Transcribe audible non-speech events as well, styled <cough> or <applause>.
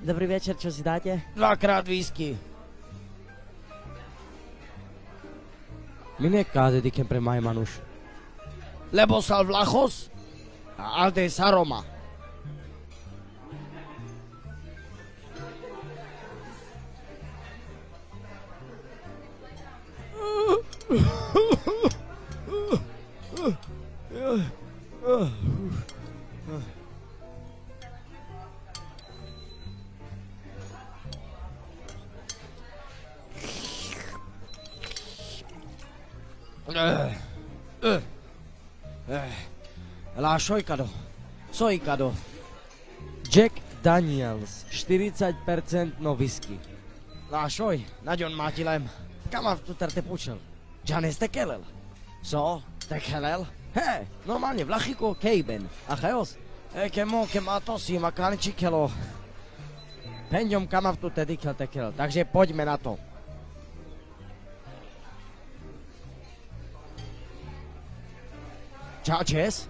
Dobrý večer, čo si dáte? Dvakrát whisky. Mine cade di che premai Manuș. Lebo sal vlachos? Alde saroma. <laughs> Eh, eh, eh. La šojkado. Sojkado. Jack Daniels, 40% no whisky. La šoj, naďon mátilem. Kam tu te počel? Janes te kelel. So, te kelel? He, normálne vlachiko kejben. A chajos? E, ke mo, ke má to si, ma kaniči kelo. Penďom kam tu te. Takže poďme na to. Judges?